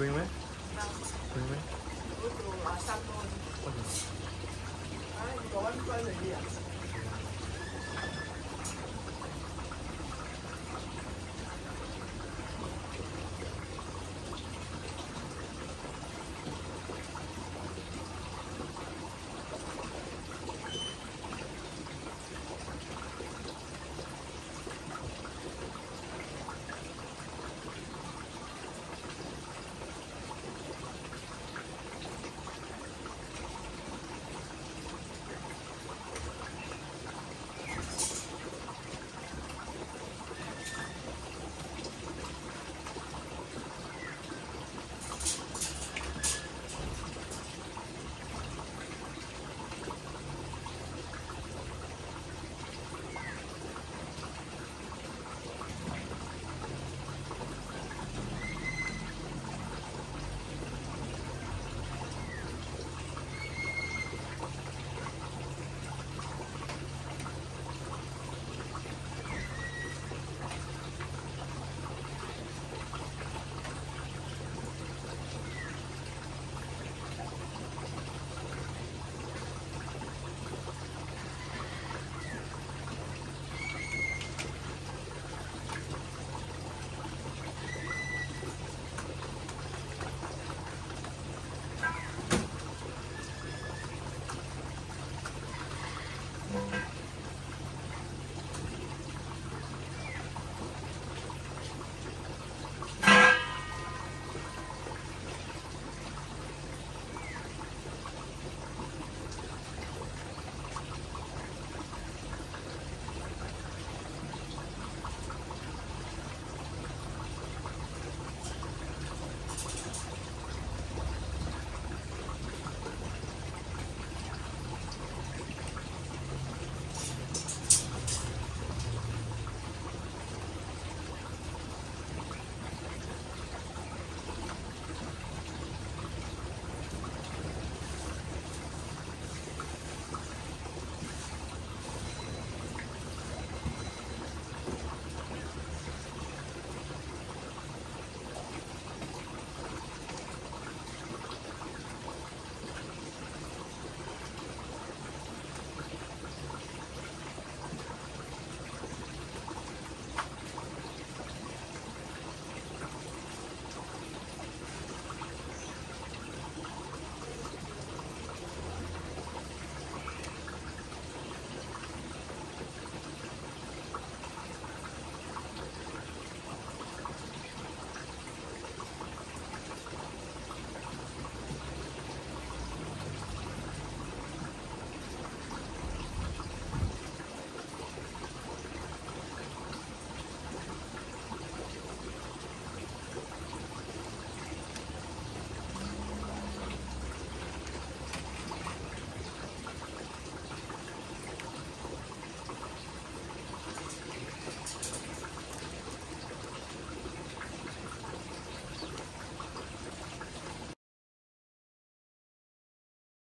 agreement.